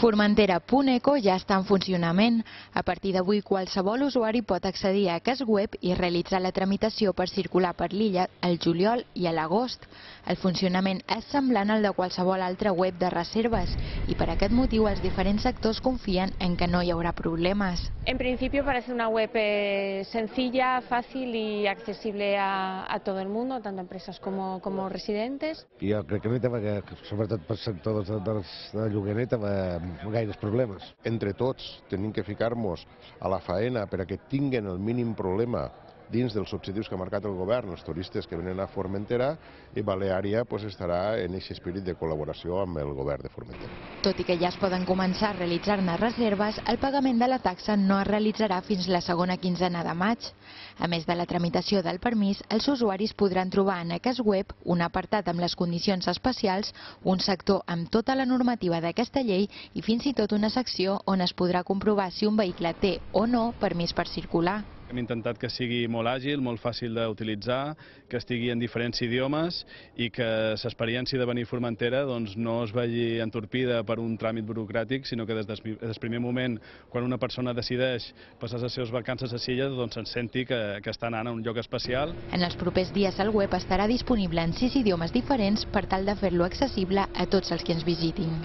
Formentera.eco ja està en funcionament. A partir d'avui, qualsevol usuari pot accedir a aquest web i realitzar la tramitació per circular per l'illa al juliol i a l'agost. El funcionament és semblant al de qualsevol altra web de reserves i per aquest motiu els diferents sectors confien en que no hi haurà problemes. En principio parece una web eh, sencilla, fácil y accesible a, a todo el mundo, tanto empresas como, como residentes. Jo crec que no hi ha, sobretot per sector de, de, de lloguer, no hi gaires problemes. Entre tots tenim que ficar-nos a la faena per a que tinguen el mínim problema dins dels objectius que ha marcat el govern, els turistes que venen a Formentera, i Baleària pues, estarà en aquest espírit de col·laboració amb el govern de Formentera. Tot i que ja es poden començar a realitzar-ne reserves, el pagament de la taxa no es realitzarà fins la segona quinzena de maig. A més de la tramitació del permís, els usuaris podran trobar en aquest web un apartat amb les condicions especials, un sector amb tota la normativa d'aquesta llei i fins i tot una secció on es podrà comprovar si un vehicle té o no permís per circular. Hem intentat que sigui molt àgil, molt fàcil d'utilitzar, que estigui en diferents idiomes i que l'experiència de venir a Formentera doncs, no es vegi entorpida per un tràmit burocràtic, sinó que des del primer moment, quan una persona decideix passar les seves vacances a Silla, doncs se'n senti que, que està anant a un lloc especial. En els propers dies el web estarà disponible en sis idiomes diferents per tal de fer-lo accessible a tots els que ens visitin.